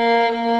When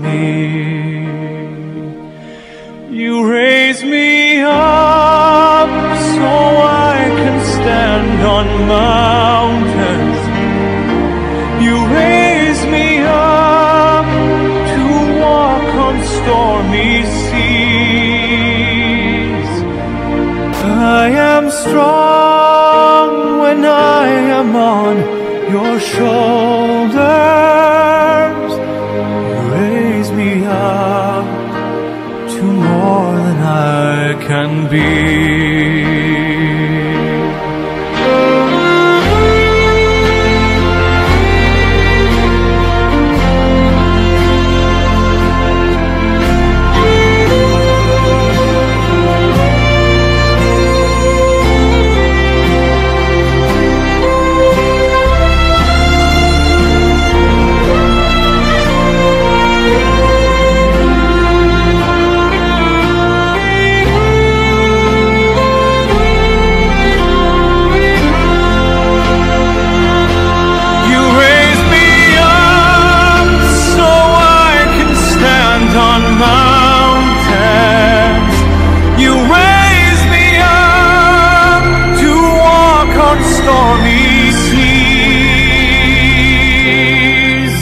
me. You raise me up so I can stand on mountains. You raise me up to walk on stormy seas. I am strong when I am on your shoulders.